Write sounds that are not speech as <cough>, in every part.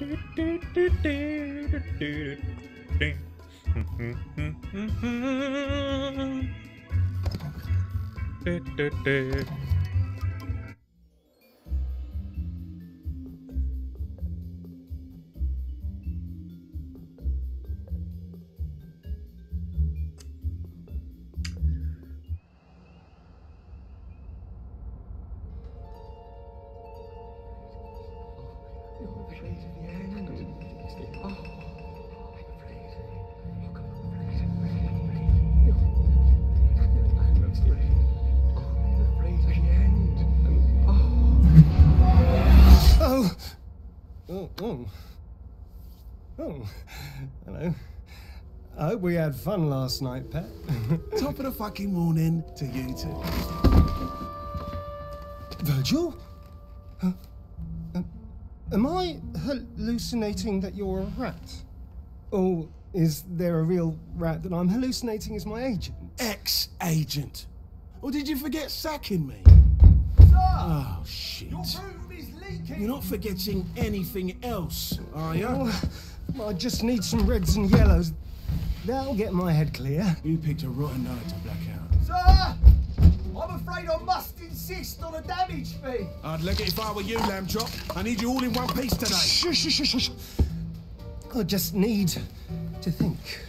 Had <laughs> <laughs> fun last night, Pet. <laughs> Top of the fucking morning to you two. Virgil? Uh, uh, am I hallucinating that you're a rat? Or is there a real rat that I'm hallucinating as my agent? Ex-agent. Or did you forget sacking me? Sir, Oh, shit. Your room is leaking. You're not forgetting anything else, are you? Oh, I just need some reds and yellows. That'll get my head clear. You picked a rotten night to black out. Sir! I'm afraid I must insist on a damage fee. I'd leg it if I were you, lamb chop. I need you all in one piece today. Shush, shush, shush, shush. I just need to think.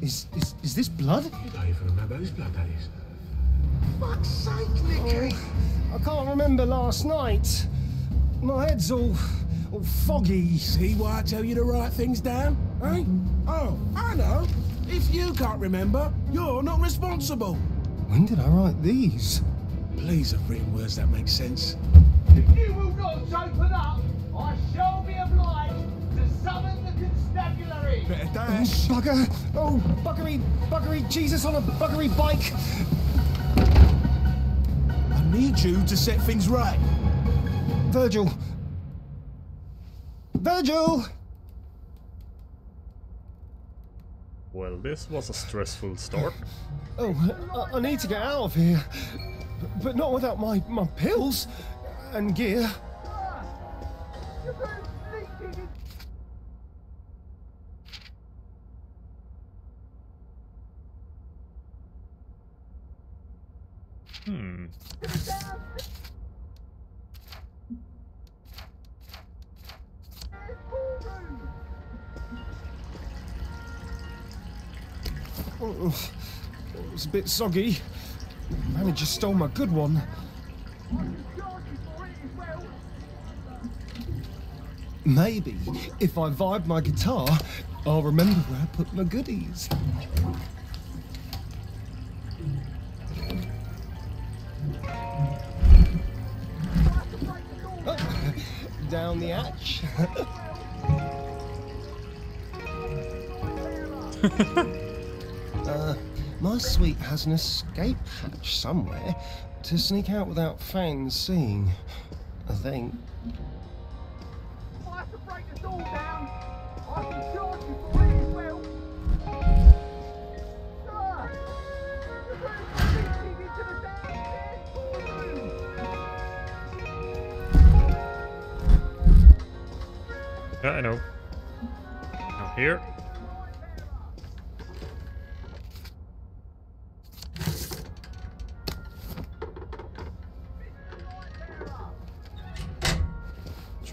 Is, is, is this blood? You don't even remember whose blood that is. Fuck's sake, Nicky. Oh, I can't remember last night. My head's all, all foggy. See why I tell you to write things down? Eh? Oh, I know. If you can't remember, you're not responsible. When did I write these? Please have written words that make sense. If you will not open up, I shall be obliged to summon the constabulary. Better Oh, dash. bugger! Oh, buggery, buggery, Jesus on a buggery bike! I need you to set things right. Virgil! Virgil! Well, this was a stressful start. <laughs> Oh, I, I need to get out of here. But, but not without my, my pills and gear. It was a bit soggy. Manager stole my good one. Maybe if I vibe my guitar, I'll remember where I put my goodies. Oh, down the hatch. <laughs> uh, my suite has an escape hatch somewhere to sneak out without fans seeing. I think.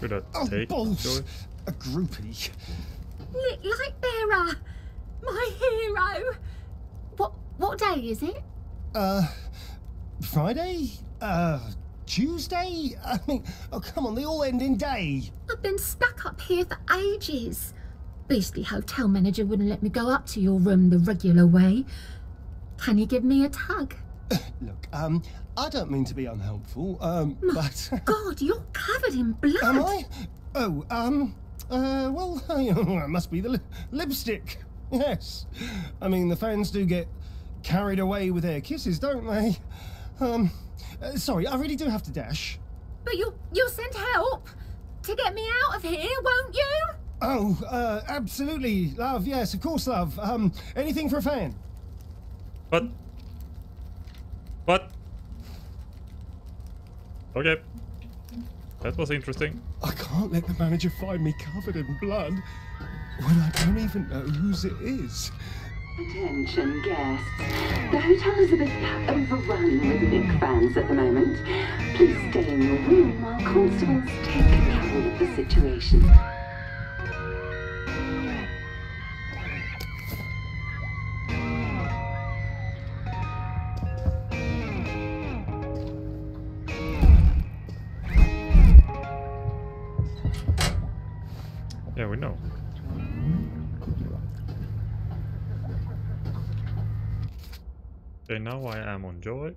Should I Oh, take balls! Joey? A groupie. Li- Light bearer, my hero. What what day is it? Uh, Friday? Uh, Tuesday? I mean, oh, come on, they all end in day. I've been stuck up here for ages. Beastly hotel manager wouldn't let me go up to your room the regular way. Can you give me a tug? <laughs> Look, um, I don't mean to be unhelpful, um, but. <laughs> God, you're covered in blood. Am I? Oh, um, uh, well, <laughs> it must be the li- lipstick. <laughs> Yes. I mean, the fans do get carried away with their kisses, don't they? Um, uh, sorry, I really do have to dash. But you'll you'll send help to get me out of here, won't you? Oh, uh, absolutely, love. Yes, of course, love. Um, anything for a fan. What? What? Okay. That was interesting. I can't let the manager find me covered in blood when I don't even know whose it is. Attention guests. The hotel is a bit overrun with Nick fans at the moment. Please stay in your room while constables take control of the situation. Now I am on Joy.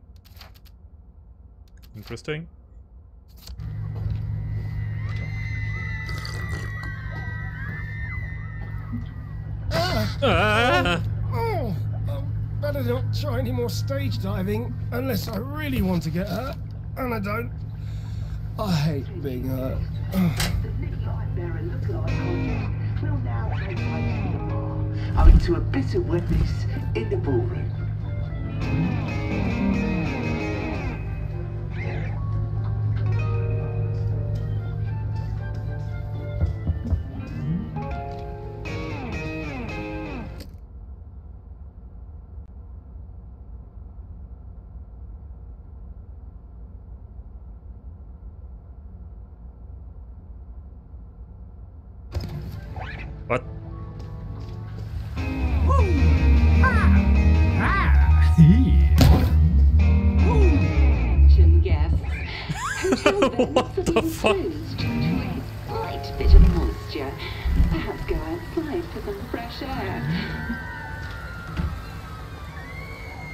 Interesting. Ah! Oh, I better not try any more stage diving unless I really want to get hurt. And I don't. I hate being hurt. The Nick Lightbearer lookalike contest will now take place in the bar, owing to a bit of wetness in the ballroom. What? Beds the have been fuck? closed due to a slight bit of moisture. Perhaps go outside for some fresh air.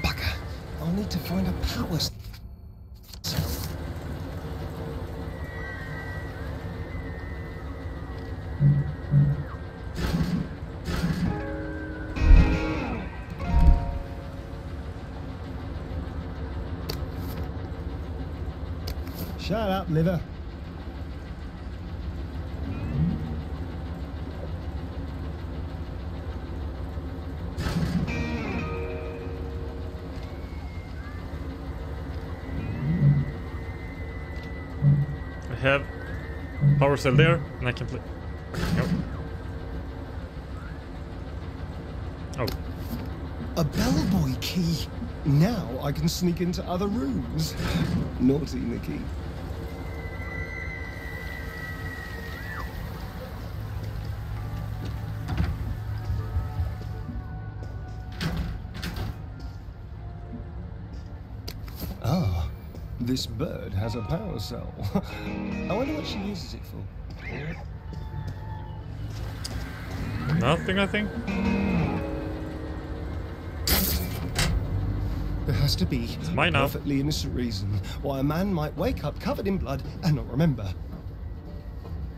Bugger. I'll need to find a power. s- Shut up, liver. Power cell there, and I can play. Nope. Oh, A bellboy key. Now I can sneak into other rooms. Naughty Nicky. This bird has a power cell. <laughs> I wonder what she uses it for. nothing, I think. There has to be mine a now. perfectly innocent reason why a man might wake up covered in blood and not remember.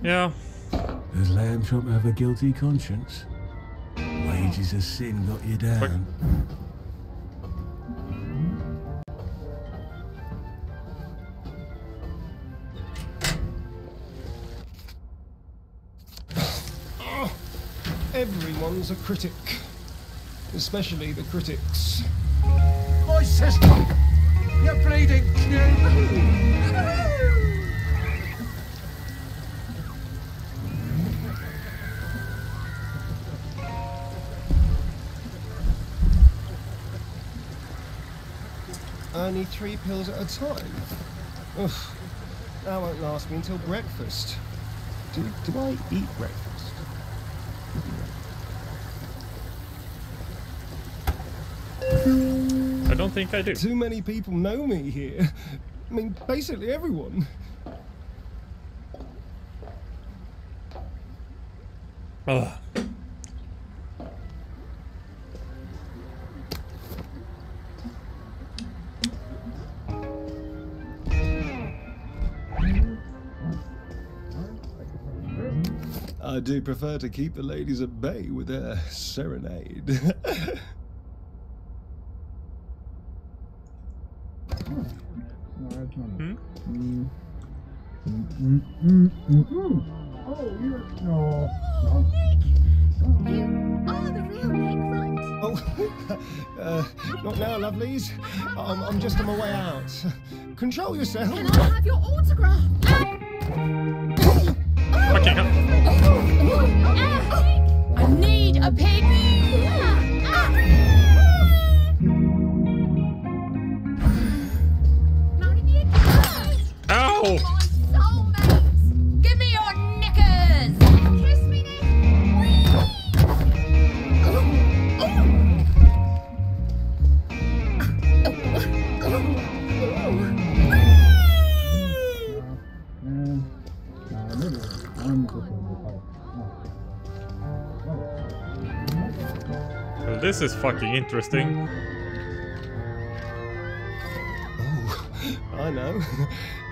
Yeah. Does Lamb Chop have a guilty conscience? Wages of sin got you down. Everyone's a critic, especially the critics. My sister! You're bleeding Only three pills at a time. Ugh, that won't last me until breakfast. Do, do I eat breakfast? I don't think I do. Too many people know me here. I mean, basically everyone. Ugh. I do prefer to keep the ladies at bay with their serenade. <laughs> You are the real Nick, right? Oh, <laughs> uh, not now, lovelies. I'm, I'm just on my way out. <laughs> Control yourself. Can I have your autograph? Fucking hell. I need a pig. Ow! My soulmates! Give me your knickers! Kiss me, Well, this is fucking interesting. I know. <laughs>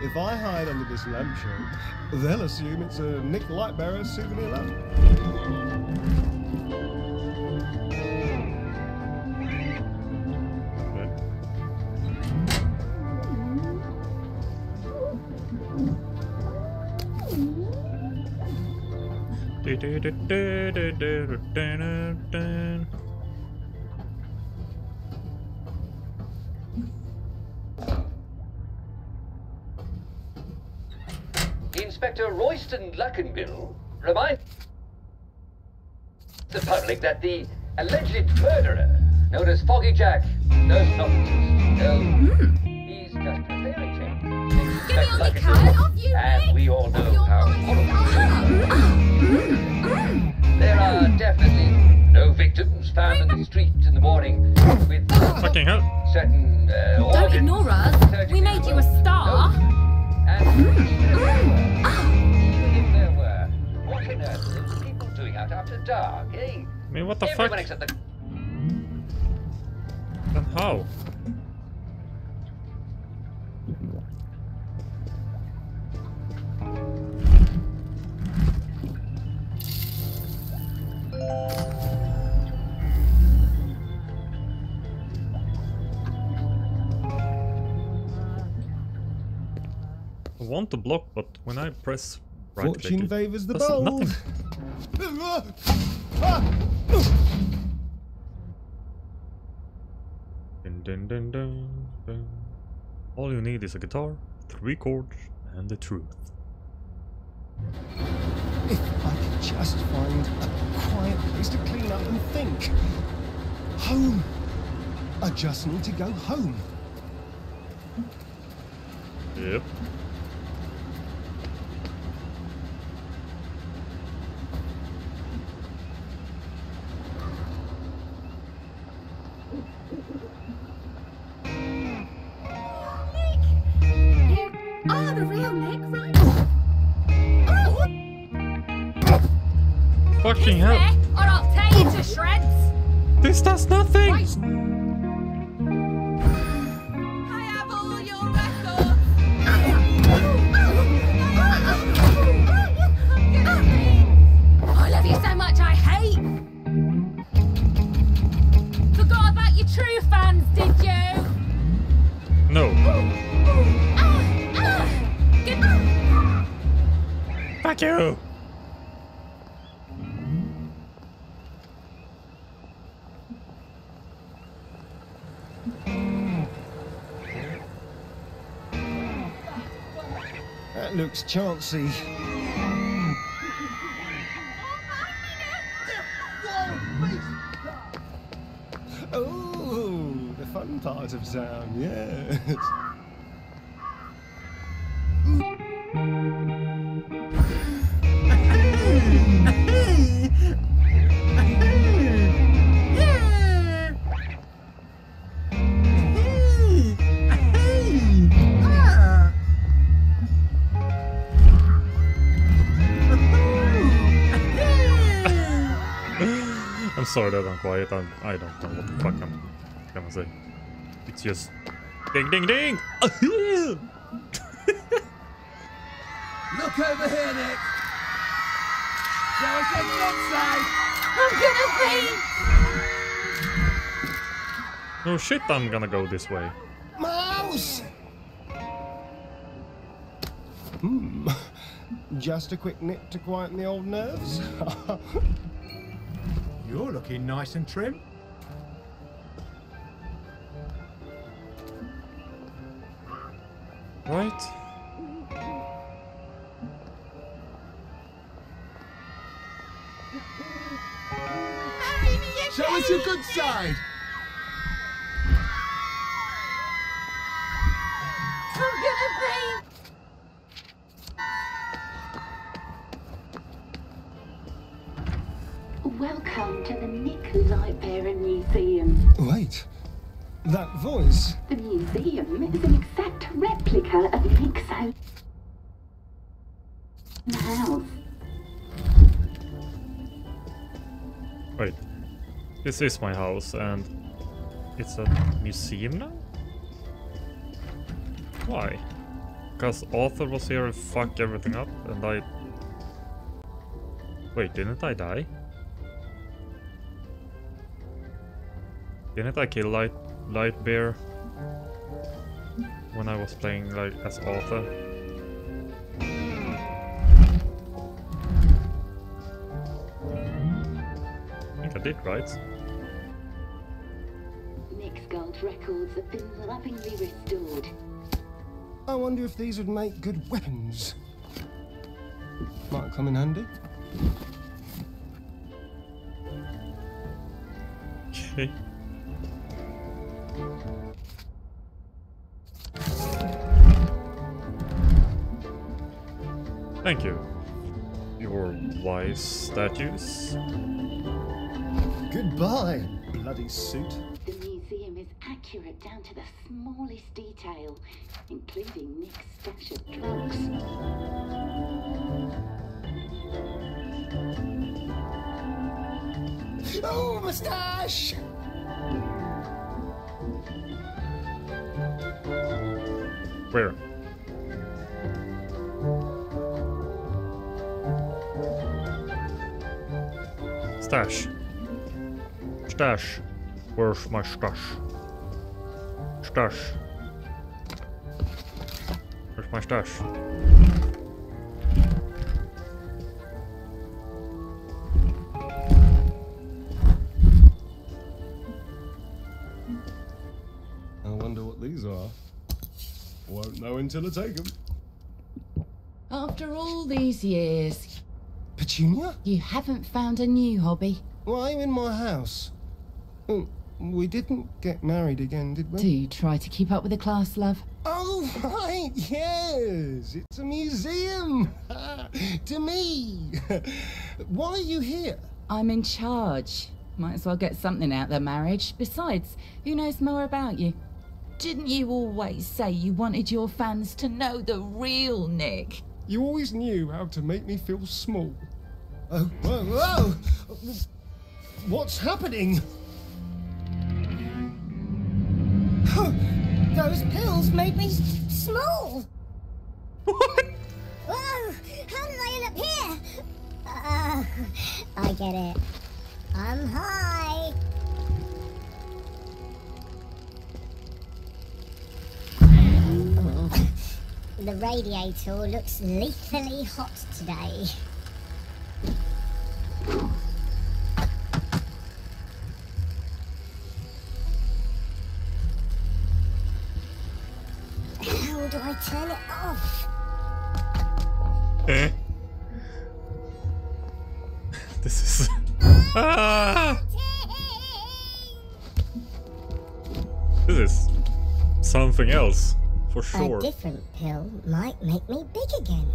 If I hide under this lampshade, they'll assume it's a Nick Lightbearer souvenir lamp. Inspector Royston Luckenbill reminds the public that the alleged murderer, known as Foggy Jack, does not exist. No, he's just a fairy tale. Give me your Inspector knickers! Off you, And Nick! we all know You're how my horrible uh-huh. Uh-huh. There are definitely no victims found in the street in the morning with oh. Fucking hell. certain uh, Don't organs ignore us. We made you a star. And mm. On earth are those people doing out after dark, eh? I mean, what the Everyone fuck? except the And how? I want to block, but when I press right Fortune favours the bold. Dun, dun, dun, dun, dun. All you need is a guitar, three chords, and the truth. If I could just find a quiet place to clean up and think. Home. I just need to go home. Yep. Fucking hell. or I'll tear you to shreds. This does nothing! I have all your records. I love you so much, I hate. Forgot about your true fans, did you? No. Ah, ah, Good. Fuck you! That looks chancy. Oh, the fun part of sound, yes. Quiet. I'm, I don't know what the fuck I'm gonna say. It's just ding ding ding. <laughs> Look over here, Nick. Show us your good side. I'm gonna faint. No shit, I'm gonna go this way. Mouse! Hmm. Just a quick nip to quieten the old nerves. <laughs> You're looking nice and trim. Right? Show us your good side! Museum is an exact replica of ho- house. Wait. This is my house and it's a museum now? Why? Because Arthur was here and fucked everything up and I... Wait, didn't I die? Didn't I kill Light Light Bear when I was playing like as Arthur? I think I did, right? Nick's gold records have been lovingly restored. I wonder if these would make good weapons. Might come in handy. Okay. Thank you. Your wise statues. Goodbye, bloody suit. The museum is accurate down to the smallest detail, including Nick's stash of drugs. Oh, moustache! Where? Stash. Stash. Where's my stash? Stash. Where's my stash? I wonder what these are. Won't know until I take them. After all these years, Petunia? you haven't found a new hobby. Why are you in my house? Oh, we didn't get married again, did we? Do you try to keep up with the class, love? Oh, <laughs> right, yes. It's a museum. <laughs> to me. <laughs> Why are you here? I'm in charge. Might as well get something out of the marriage. Besides, who knows more about you? Didn't you always say you wanted your fans to know the real Nick? You always knew how to make me feel small. Oh, whoa, whoa! What's happening? Those pills made me small. What? Whoa! How did I end up here? Uh, I get it. I'm high. The radiator looks lethally hot today. Turn it off? Eh? <laughs> this is. ah! <laughs> This is something else, for sure. A different pill might make me big again.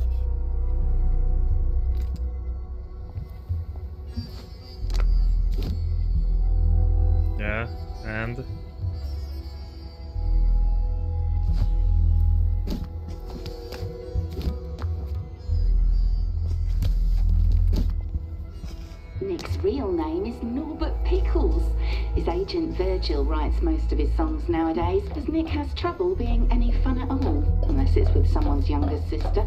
Nick's real name is Norbert Pickles. His agent Virgil writes most of his songs nowadays, as Nick has trouble being any fun at all, unless it's with someone's younger sister.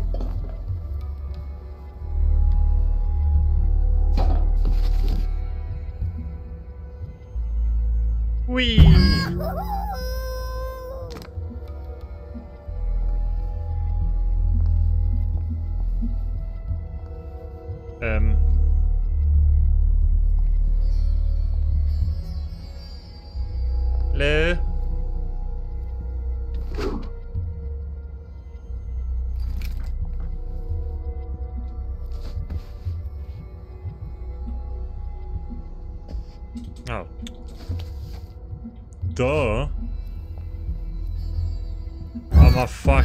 Wee!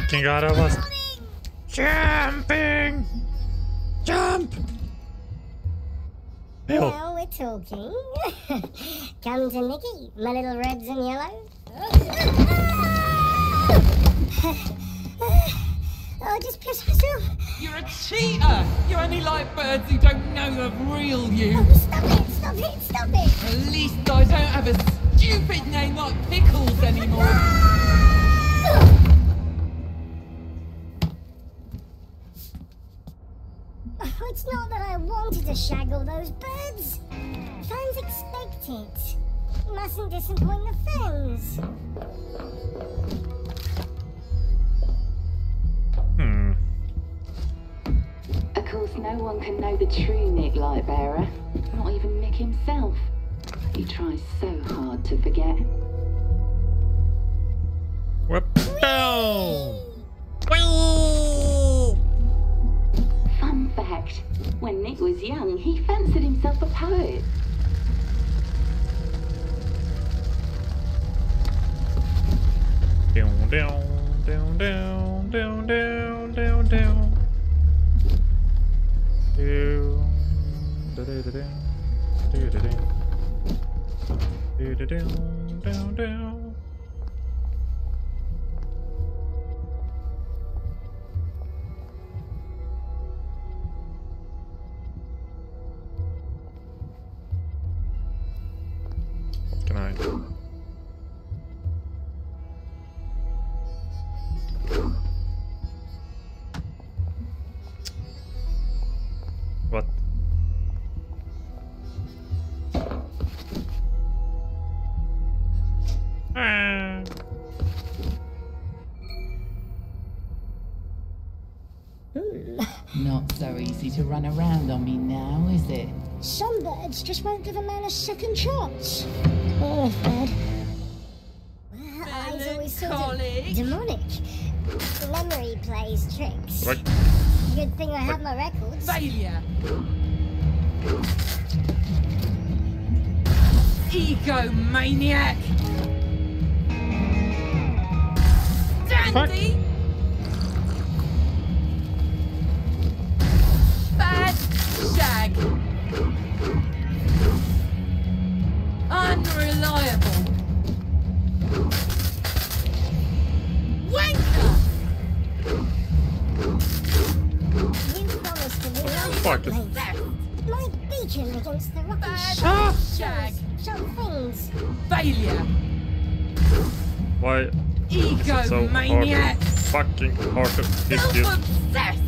Fucking god, I was jumping! Jump! Ew. Now we're talking. Come to Nicky, my little reds and yellows. <laughs> oh, just piss myself. You're a cheater! You only like birds who don't know the real you. Oh, stop it, stop it, stop it. At least I don't have a stupid name like Pickles anymore. Ah! Wanted to shaggle those birds. Fans expect it. Mustn't disappoint the fans. Hmm. Of course, no one can know the true Nick Lightbearer. Not even Nick himself. He tries so hard to forget. Whoop. Not so easy to run around on me now, is it? Some birds just won't give a man a second chance. Oh, Fred. Her eyes always sort of demonic. Memory plays tricks. What? Good thing I have my records. Failure. Egomaniac. Dandy. Bad Unreliable. Wanker. You promised to be my Fuck it. place. My beacon against the rocky Bad shag. Show things. Failure. Why is it so hard? Fucking hard to hit you. Self-obsessed.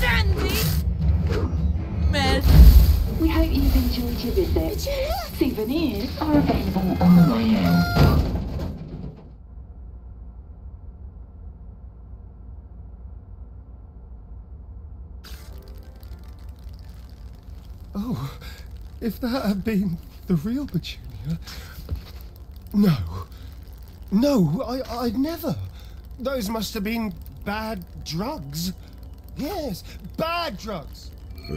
Dandy. Mess. We hope you've enjoyed your visit. Souvenirs are available on the way. Oh, if that had been the real Petunia. No. No, I, I'd never. Those must have been bad drugs. Yes, bad drugs. <laughs>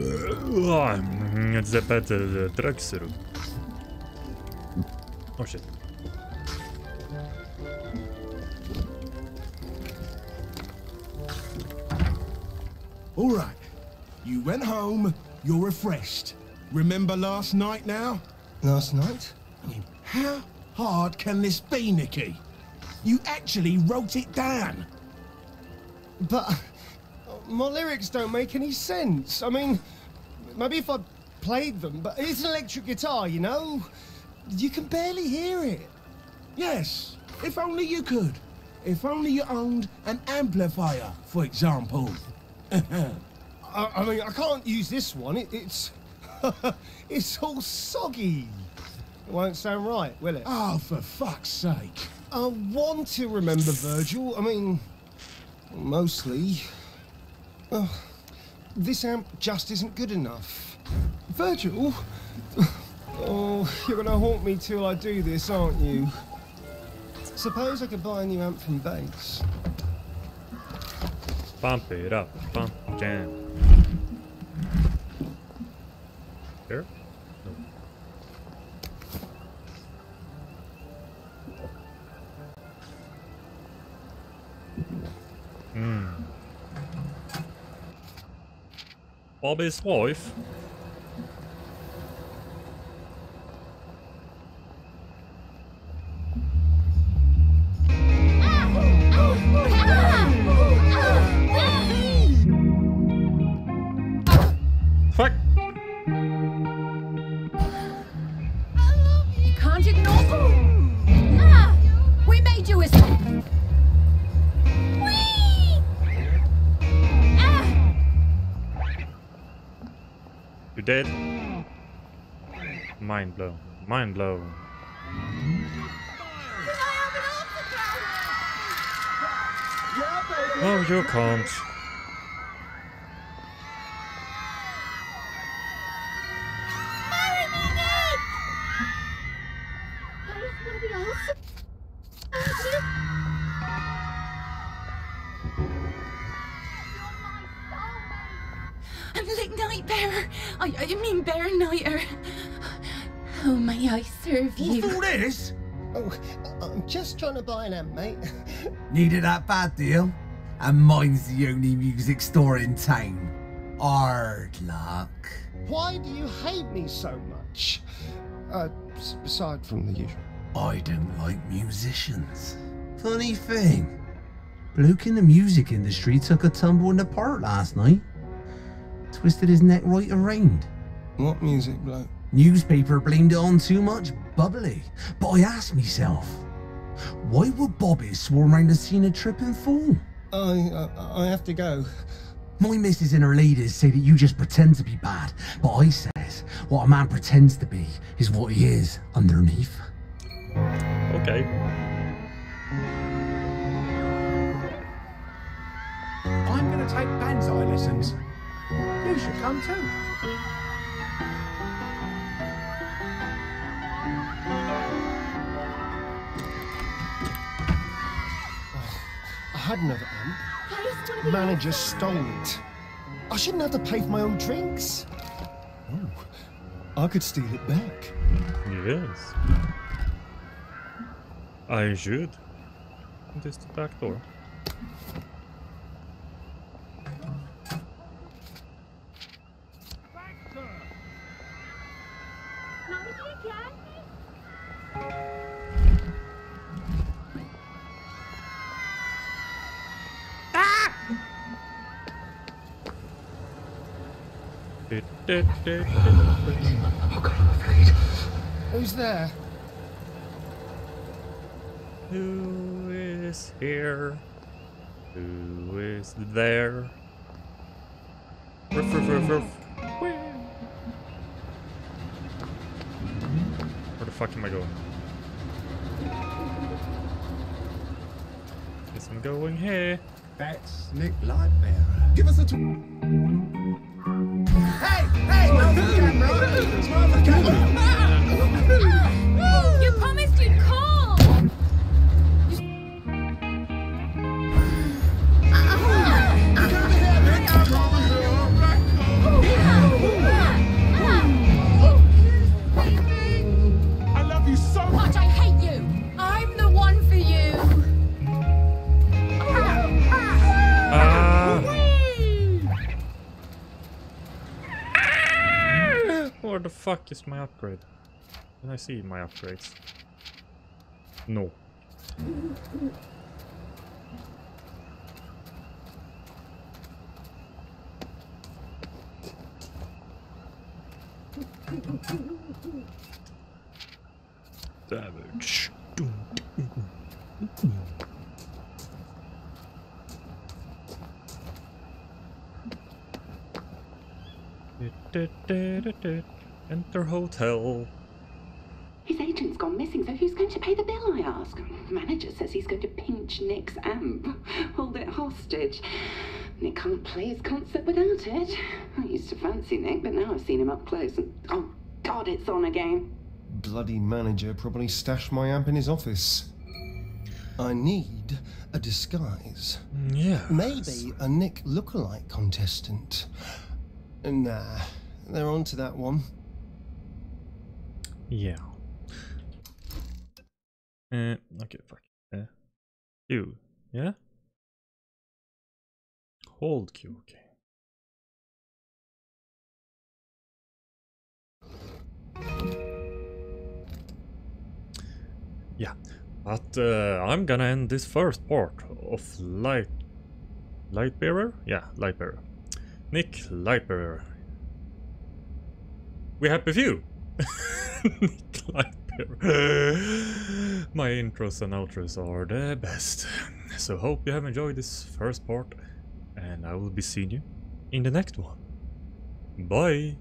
It's a bad uh, drug syrup. Oh shit. All right. You went home, you're refreshed. Remember last night now? Last night? I mean, how hard can this be, Nicky? You actually wrote it down. But uh, my lyrics don't make any sense. I mean, maybe if I played them, but it's an electric guitar, you know? You can barely hear it. Yes, if only you could. If only you owned an amplifier, for example. <laughs> I, I mean, I can't use this one. It, it's <laughs> it's all soggy. It won't sound right, will it? oh, for fuck's sake. I want to remember Virgil. I mean, mostly. Oh, this amp just isn't good enough. Virgil? Oh, you're gonna haunt me till I do this, aren't you? Suppose I could buy a new amp from Bates. Bump it up, bump jam. Here. No. Hmm. Bobby's wife Blown. Oh, you can't. I'm Lick Nightbearer! I, I mean Bear Nighter. How may I serve you? What's all this? Oh, I'm just trying to buy an amp, mate. <laughs> Needed that bad deal? And mine's the only music store in town. Hard luck. Why do you hate me so much? Uh, aside from the usual. I don't like musicians. Funny thing. Bloke in the music industry took a tumble in the park last night. Twisted his neck right around. What music, bloke? Newspaper blamed it on too much bubbly. But I asked myself, why would Bobby swarm around the scene of trip and fall? I, uh, I have to go. My missus and her ladies say that you just pretend to be bad, but I says what a man pretends to be is what he is underneath. Okay. I'm going to take banzai lessons. You should come too. Had another amp. Manager stole it. I shouldn't have to pay for my own drinks. Oh, I could steal it back. Yes. I should. This is the back door. Who's there? Who is here? Who is there? Ruff, ruff, ruff, ruff. Where the fuck am I going? Guess I'm going here. That's Nick Lightbearer. Give us a. T- fuck is my upgrade? Can I see my upgrades? No. Damage. Enter hotel. His agent's gone missing, so who's going to pay the bill, I ask? Manager says he's going to pinch Nick's amp, <laughs> hold it hostage. Nick can't play his concert without it. I used to fancy Nick, but now I've seen him up close and oh god, it's on again. Bloody manager probably stashed my amp in his office. I need a disguise. Yeah. Maybe a Nick lookalike contestant. Nah, they're on to that one. Yeah. Uh, okay, fuck. Uh, Q, yeah? Hold Q, okay. Yeah, but uh, I'm gonna end this first part of Light... Lightbearer? Yeah, Lightbearer. Nick Lightbearer. We happy few! <laughs> My intros and outros are the best. So hope you have enjoyed this first part and I will be seeing you in the next one. Bye!